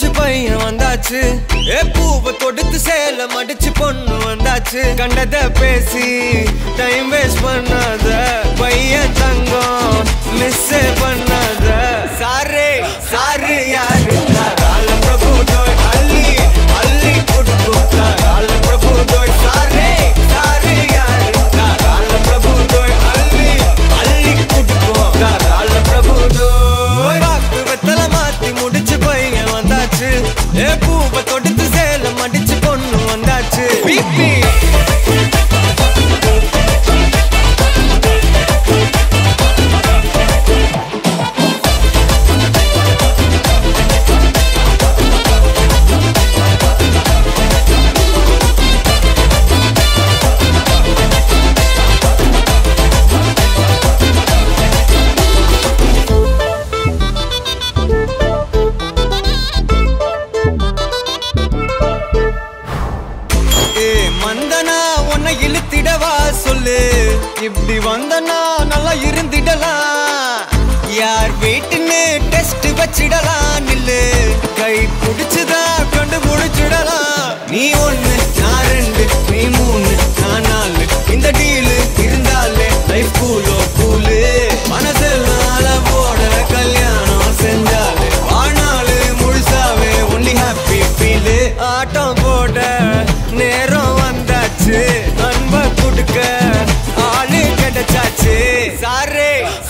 தொலைச்சு பையன் வந்தாச்சு. ஏ பூவை தொடுத்து சேல மடிச்சு பொண்ணு வந்தாச்சு. கண்டத பேசி டைம் வேஸ்ட் பண்ணாத. இப்படி வந்தனா நல்லா இருந்திடலாம். யார் வீட்டுன்னு டெஸ்ட் வச்சிடலாம். நில்லு. கை பிடிச்சுதான் கண்டு முடிச்சிடலாம்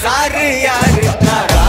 सारे यार तारा